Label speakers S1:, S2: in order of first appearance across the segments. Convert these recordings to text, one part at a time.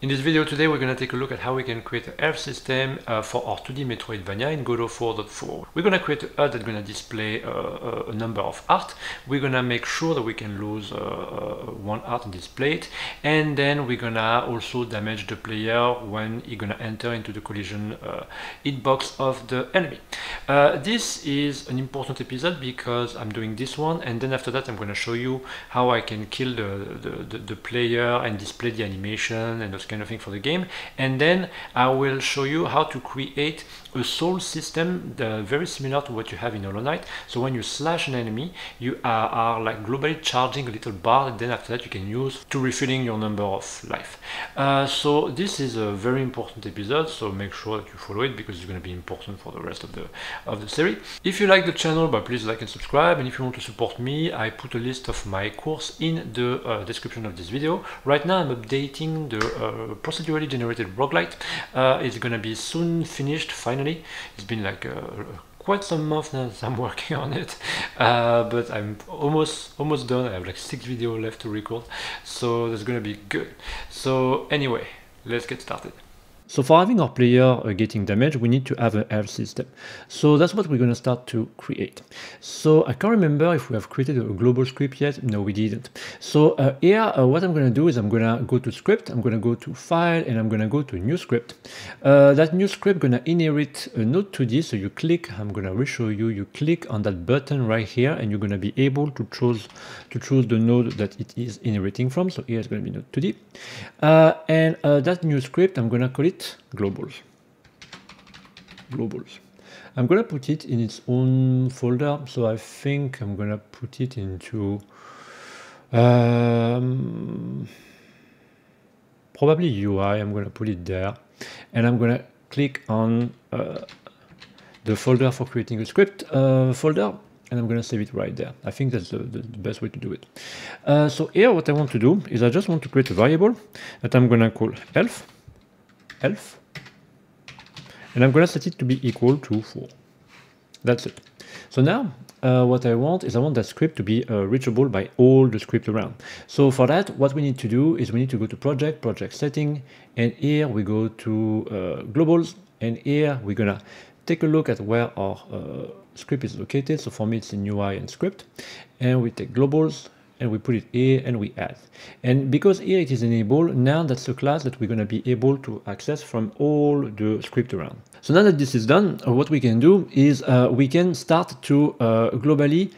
S1: In this video today we're going to take a look at how we can create an health system uh, for our 2D Metroidvania in Godot 4.4. We're going to create a HUD that's going to display uh, a number of art. We're going to make sure that we can lose uh, uh, one art and display it and then we're going to also damage the player when he's going to enter into the collision uh, hitbox of the enemy. Uh, this is an important episode because I'm doing this one and then after that I'm going to show you how I can kill the, the, the, the player and display the animation and those kind of thing for the game. And then I will show you how to create a soul system very similar to what you have in Hollow Knight. So when you slash an enemy you are, are, like globally charging a little bar. And then after that you can use to refilling your number of life. Uh, so this is a very important episode so make sure that you follow it because it's going to be important for the rest of the of the series. If you like the channel but please like and subscribe. And if you want to support me I put a list of my course in the uh, description of this video. Right now I'm updating the uh, procedurally generated roguelite. Uh, it's gonna be soon finished finally. It's been like uh, quite some months now I'm working on it, uh, but I'm almost almost done. I have like six videos left to record, so that's gonna be good. So anyway, let's get started. So for having our player uh, getting damage, we need to have a health system. So that's what we're going to start to create. So I can't remember if we have created a global script yet. No, we didn't. So uh, here, uh, what I'm going to do is I'm going to go to script, I'm going to go to file, and I'm going to go to new script. Uh, that new script going to inherit a node 2D. So you click, I'm going to re-show you, you click on that button right here, and you're going to be able to choose to choose the node that it is inheriting from. So here it's going to be node 2D. Uh, and uh, that new script, I'm going to call it globals. Globals. I'm gonna put it in its own folder, so I think I'm gonna put it into um, probably UI. I'm gonna put it there, and I'm gonna click on uh, the folder for creating a script uh, folder, and I'm gonna save it right there. I think that's the, the, best way to do it. Uh, so here, what I want to do is I just want to create a variable that I'm gonna call health health and I'm going to set it to be equal to 4. That's it. So now uh, what I want is I want that script to be uh, reachable by all the script around. So for that, what we need to do is we need to go to project, project setting, and here we go to uh, globals, and here we're gonna take a look at where our uh, script is located. So for me, it's in UI and script, and we take globals, and we put it here and we add. And because here it is enabled, now that's the class that we're going to be able to access from all the script around. So now that this is done, uh, what we can do is uh, we can start to uh, globally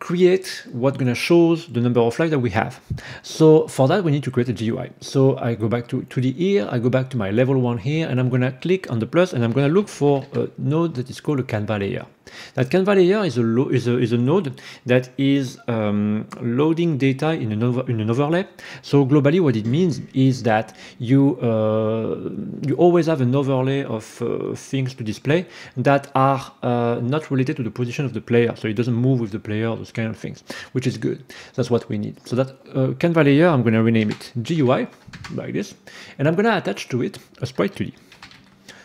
S1: create what's going to show the number of lives that we have. So for that, we need to create a GUI. So I go back to, to the here, I go back to my level one here, and I'm going to click on the plus, and I'm going to look for a node that is called a Canva layer. That Canva layer is a, is a, is a node that is um, loading data in an, over, in an overlay. So globally, what it means is that you uh, you always have an overlay of uh, things to display that are uh, not related to the position of the player. So it doesn't move with the player, those kind of things, which is good. That's what we need. So that uh, Canva layer, I'm going to rename it GUI like this, and I'm going to attach to it a sprite 2D.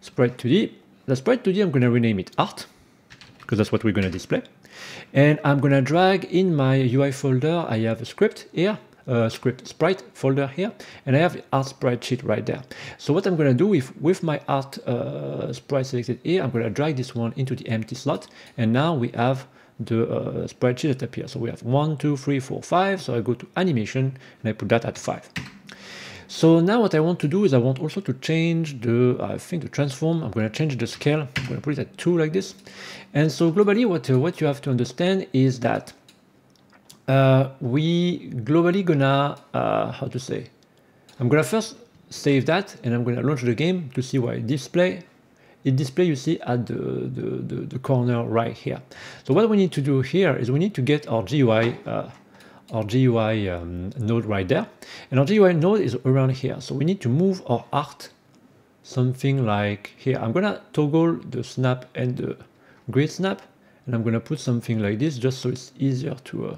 S1: Sprite 2D. The sprite 2D, I'm going to rename it art because that's what we're going to display. And I'm going to drag in my UI folder. I have a script here, a script sprite folder here, and I have art sprite sheet right there. So what I'm going to do with, with my art uh, sprite selected here, I'm going to drag this one into the empty slot. And now we have the uh, sprite sheet that appears. So we have one, two, three, four, five. So I go to animation and I put that at five. So now what I want to do is I want also to change the, I think the transform, I'm going to change the scale, I'm going to put it at 2 like this. And so globally what, uh, what you have to understand is that uh, we globally gonna, uh, how to say, I'm gonna first save that and I'm gonna launch the game to see why display, it display you see at the, the, the, the, corner right here. So what we need to do here is we need to get our GUI uh, our GUI um, node right there. And our GUI node is around here. So we need to move our art something like here. I'm going to toggle the snap and the grid snap. And I'm going to put something like this just so it's easier to, uh,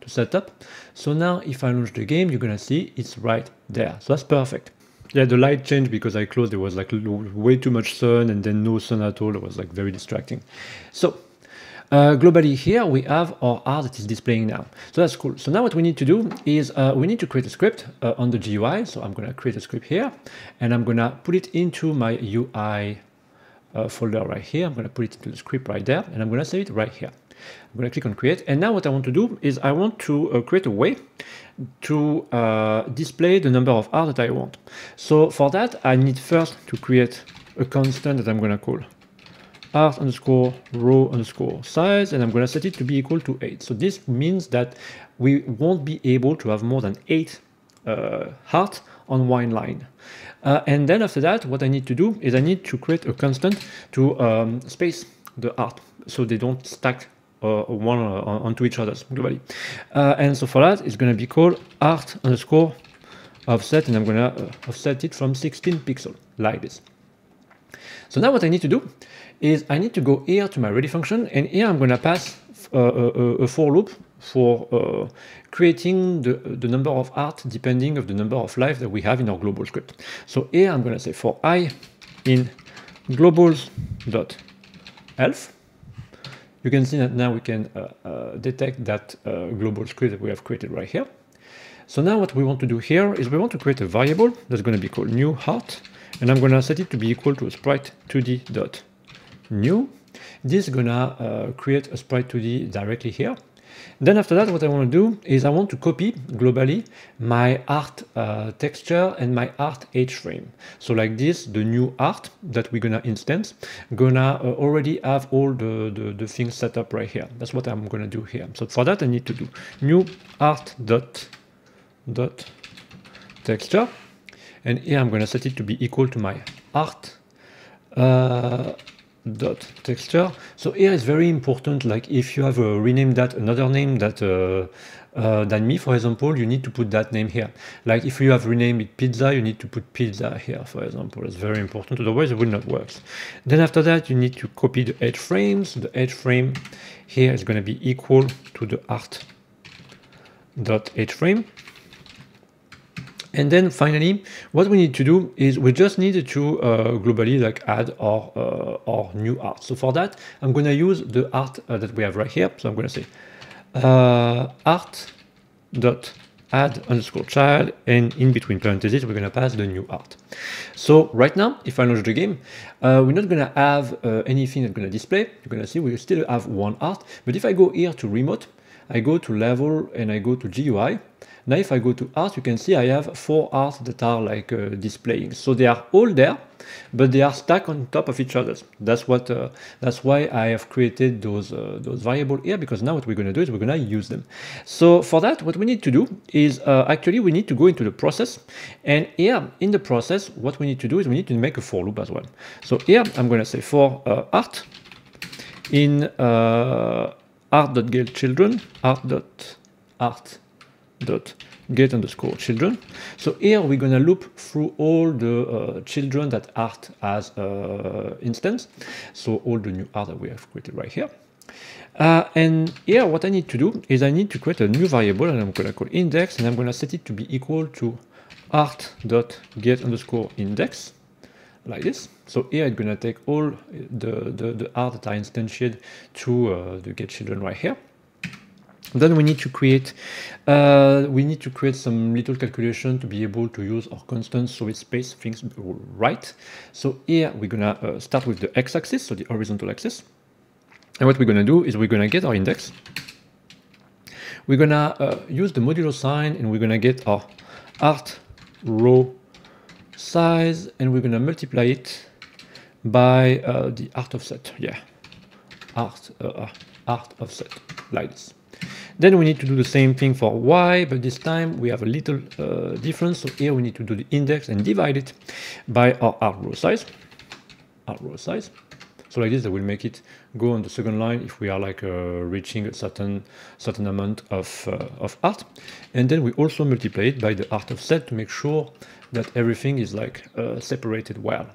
S1: to set up. So now if I launch the game, you're going to see it's right there. So that's perfect. Yeah, the light changed because I closed. There was like way too much sun and then no sun at all. It was like very distracting. So uh, globally here we have our R that is displaying now. So that's cool. So now what we need to do is uh, we need to create a script uh, on the GUI. So I'm going to create a script here and I'm going to put it into my UI uh, folder right here. I'm going to put it into the script right there and I'm going to save it right here. I'm going to click on create. And now what I want to do is I want to uh, create a way to uh, display the number of R that I want. So for that, I need first to create a constant that I'm going to call art underscore row underscore size, and I'm going to set it to be equal to 8. So this means that we won't be able to have more than 8 uh, heart on one line. Uh, and then after that, what I need to do is I need to create a constant to um, space the art so they don't stack uh, one uh, onto each other globally. Uh, and so for that, it's going to be called art underscore offset, and I'm going to uh, offset it from 16 pixels like this. So now what I need to do is I need to go here to my ready function, and here I'm going to pass uh, a, a, for loop for uh, creating the, the number of art depending of the number of life that we have in our global script. So here I'm going to say for i in globals.elf. You can see that now we can uh, uh, detect that uh, global script that we have created right here. So now what we want to do here is we want to create a variable that's going to be called new heart, and I'm going to set it to be equal to sprite 2d dot new. This is gonna uh, create a sprite 2D directly here. Then after that, what I want to do is I want to copy globally my art uh, texture and my art H-frame. So like this, the new art that we're gonna instance, gonna uh, already have all the, the, the, things set up right here. That's what I'm gonna do here. So for that, I need to do new art dot, dot texture. And here I'm gonna set it to be equal to my art uh, dot texture. So here it's very important, like if you have uh, renamed that another name that uh, uh, than me, for example, you need to put that name here. Like if you have renamed it pizza, you need to put pizza here, for example. It's very important, otherwise it will not work. Then after that, you need to copy the H frames. The H frame here is going to be equal to the art dot H frame. And then finally, what we need to do is we just need to uh, globally like add our, uh, our new art. So for that, I'm going to use the art uh, that we have right here. So I'm going to say uh, art dot add underscore child and in between parentheses we're going to pass the new art so right now if i launch the game uh, we're not going to have uh, anything that's going to display you're going to see we still have one art but if i go here to remote i go to level and i go to gui now if I go to art, you can see I have four arts that are like uh, displaying. So they are all there, but they are stacked on top of each other. That's what. Uh, that's why I have created those uh, those variables here because now what we're going to do is we're going to use them. So for that, what we need to do is uh, actually we need to go into the process, and here in the process, what we need to do is we need to make a for loop as well. So here I'm going to say for uh, art in uh, art.getChildren art.art art dot get underscore children. So here we're gonna loop through all the uh, children that art has uh, instance. So all the new art that we have created right here. Uh, and here what I need to do is I need to create a new variable and I'm gonna call index and I'm gonna set it to be equal to art dot get underscore index like this. So here it's gonna take all the, the, the art that I instantiated to uh, the get children right here. Then we need to create uh, we need to create some little calculation to be able to use our constants so it space things right. So here we're gonna uh, start with the x-axis, so the horizontal axis. And what we're gonna do is we're gonna get our index. We're gonna uh, use the modulo sign and we're gonna get our art row size and we're gonna multiply it by uh, the art offset. Yeah, art uh, art offset like this. Then we need to do the same thing for y, but this time we have a little uh, difference. So here we need to do the index and divide it by our art row size. Art row size. So like this, that will make it go on the second line if we are like uh, reaching a certain certain amount of, uh, of art. And then we also multiply it by the art offset to make sure that everything is like uh, separated well.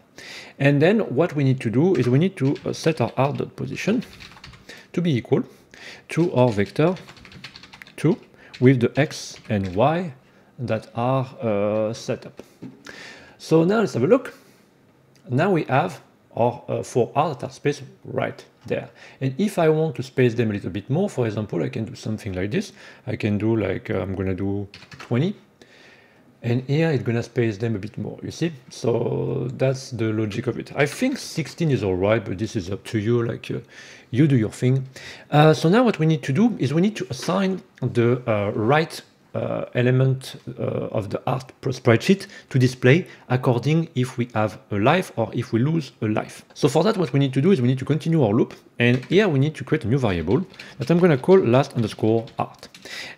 S1: And then what we need to do is we need to uh, set our art dot position to be equal to our vector 2 with the x and y that are uh, set up. So now let's have a look. Now we have or uh, four R that are spaced right there. And if I want to space them a little bit more, for example, I can do something like this. I can do like, uh, I'm gonna do 20. And here it's gonna space them a bit more, you see? So that's the logic of it. I think 16 is all right, but this is up to you, like uh, you do your thing. Uh, so now what we need to do is we need to assign the uh, right uh, element uh, of the art sprite sheet to display according if we have a life or if we lose a life. So for that, what we need to do is we need to continue our loop. And here we need to create a new variable that I'm going to call last underscore art.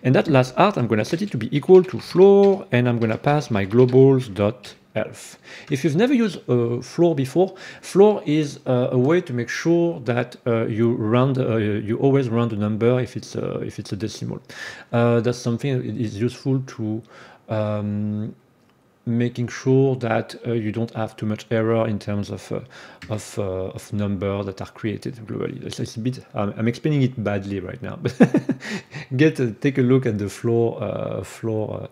S1: And that last art, I'm going to set it to be equal to floor, and I'm going to pass my globals dot elf. If you've never used uh, floor before, floor is uh, a way to make sure that uh, you round, uh, you always round a number if it's uh, if it's a decimal. Uh, that's something that is useful to um, making sure that uh, you don't have too much error in terms of uh, of, uh, of number that are created globally. It's, it's a bit. I'm explaining it badly right now, but get take a look at the floor uh, floor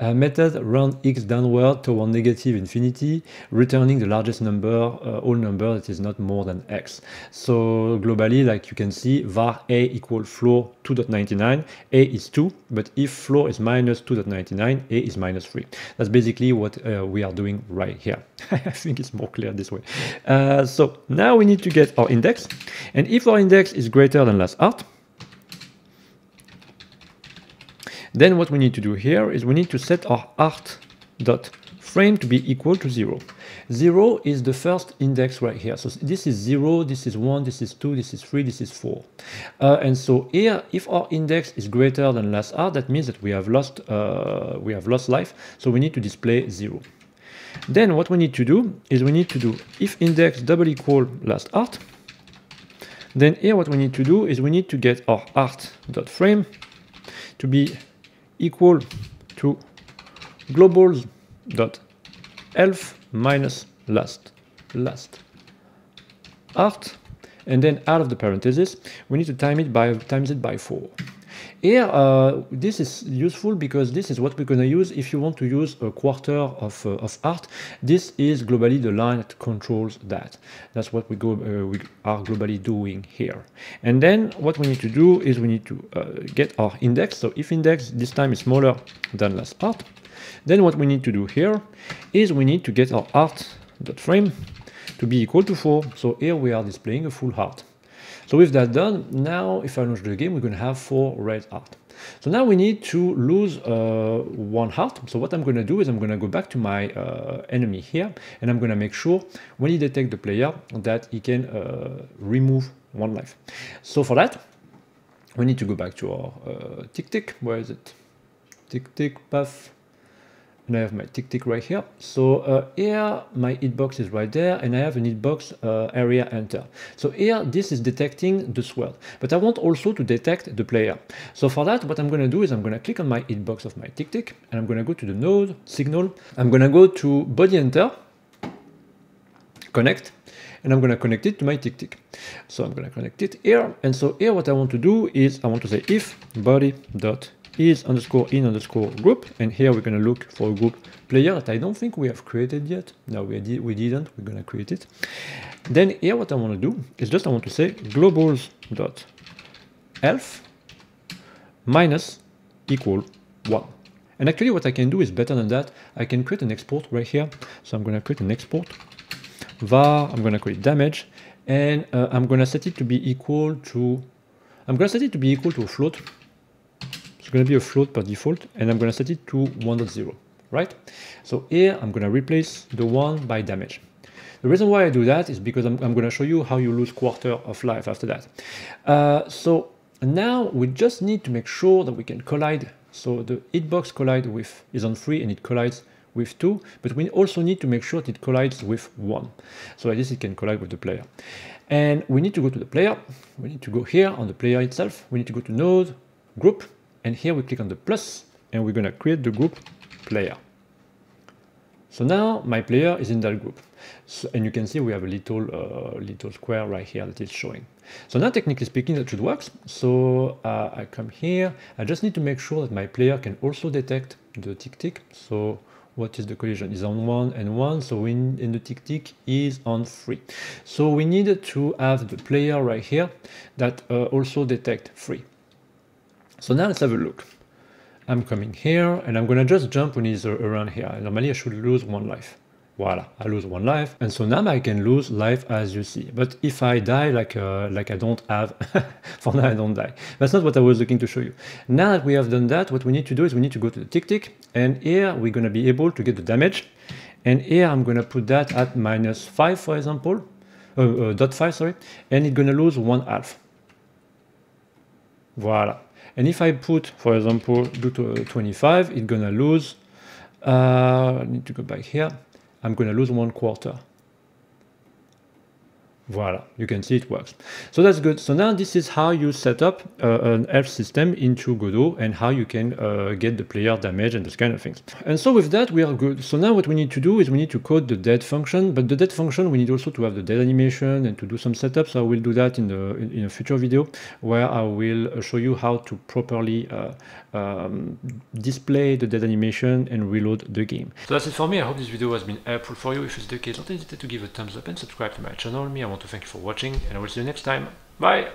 S1: uh, uh, method. Round x downward toward negative infinity, returning the largest number, all number that is not more than x. So globally, like you can see, var a equal floor 2.99. A is 2, but if floor is minus 2.99, a is minus 3. That's basically what uh, we are doing right here. I think it's more clear this way. Uh, so now we need to get our index. And if our index is greater than last art, then what we need to do here is we need to set our art dot frame to be equal to zero. 0 is the first index right here. So this is 0, this is 1, this is 2, this is 3, this is 4. Uh, and so here, if our index is greater than last r, that means that we have lost uh, we have lost life. So we need to display 0. Then what we need to do is we need to do if index double equal last art. Then here what we need to do is we need to get our art.frame to be equal to globals.elf minus last, last art, and then out of the parentheses, we need to time it by times it by four. Here, uh, this is useful because this is what we're going to use if you want to use a quarter of, uh, of art. This is globally the line that controls that. That's what we, go, uh, we are globally doing here. And then what we need to do is we need to uh, get our index. So if index this time is smaller than last part, then what we need to do here is we need to get our art.frame to be equal to 4. So here we are displaying a full heart. So with that done, now if I launch the game, we're going to have four red heart. So now we need to lose uh, one heart. So what I'm going to do is I'm going to go back to my uh, enemy here, and I'm going to make sure when he detects the player that he can uh, remove one life. So for that, we need to go back to our uh, Tiktik. Where is it? Tiktik and I have my Tiktik right here. So uh, here my hitbox is right there and I have an hitbox uh, area enter. So here this is detecting the swirl, but I want also to detect the player. So for that what I'm going to do is I'm going to click on my hitbox of my Tiktik and I'm going to go to the node signal. I'm going to go to body enter, connect, and I'm going to connect it to my Tiktik. So I'm going to connect it here. And so here what I want to do is I want to say if body dot is underscore in underscore group. And here we're going to look for a group player that I don't think we have created yet. No, we, did, we didn't. We're going to create it. Then here what I want to do is just I want to say globals dot elf minus equal 1. And actually what I can do is better than that. I can create an export right here. So I'm going to create an export var, I'm going to create damage, and uh, I'm going to set it to be equal to, I'm going to set it to be equal to float going to be a float per default, and I'm going to set it to 1.0, right? So here I'm going to replace the 1 by damage. The reason why I do that is because I'm, I'm going to show you how you lose quarter of life after that. Uh, so now we just need to make sure that we can collide. So the hitbox collide with is on 3 and it collides with 2, but we also need to make sure that it collides with 1. So at least it can collide with the player. And we need to go to the player. We need to go here on the player itself. We need to go to node, group, and here we click on the plus and we're going to create the group player. So now my player is in that group. So, and you can see we have a little uh, little square right here that is showing. So now technically speaking that should work. So uh, I come here, I just need to make sure that my player can also detect the Tiktik. So what is the collision is on one and one so we and the Tiktik is on three so we need to have the player right here that uh, also detect three so now let's have a look. I'm coming here and i'm gonna just jump when he's around here. Normally i should lose one life. Voila i lose one life and so now i can lose life as you see. But if i die like uh, like i don't have for now i don't die. That's not what i was looking to show you. Now that we have done that what we need to do is we need to go to the Tiktik and here we're going to be able to get the damage. And here i'm going to put that at minus five for example. Uh, uh, dot five sorry. And it's going to lose one half. Voila and if i put for example do to uh, 25 it's to lose uh, I need to go back here I'm to lose one quarter. Voila, you can see it works. So that's good. So now this is how you set up uh, an health system into Godot and how you can uh, get the player damage and those kind of things. And so with that, we are good. So now what we need to do is we need to code the dead function, but the dead function, we need also to have the dead animation and to do some setup. So I will do that in, the, in, in a future video where I will show you how to properly uh, um, display the dead animation and reload the game. So that's it for me. I hope this video has been helpful for you. If it's the case, don't hesitate to give a thumbs up and subscribe to my channel. Me, I want to thank you for watching and I will see you next time. Bye!